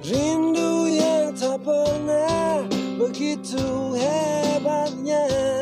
Rindu yang tak pernah begitu hebatnya.